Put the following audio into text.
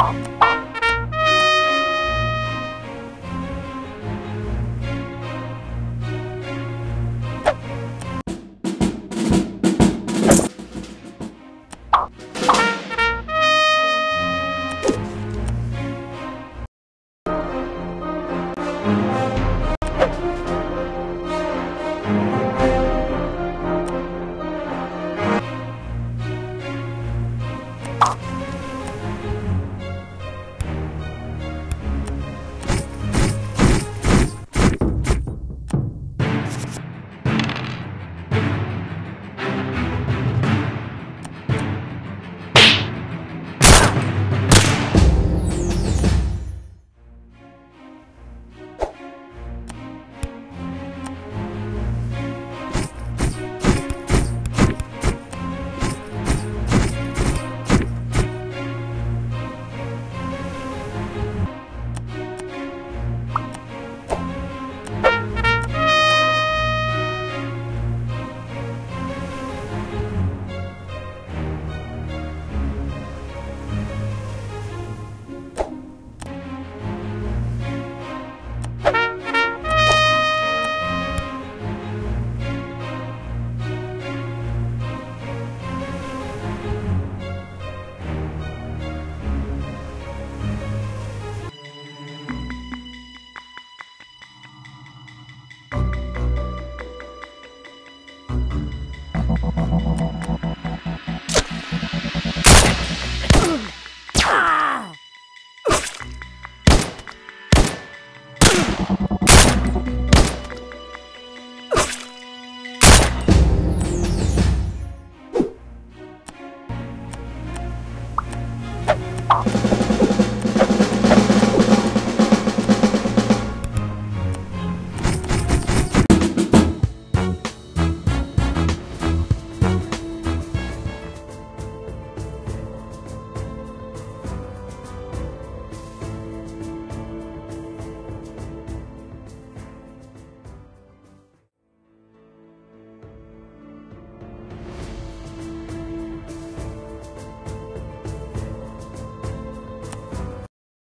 好。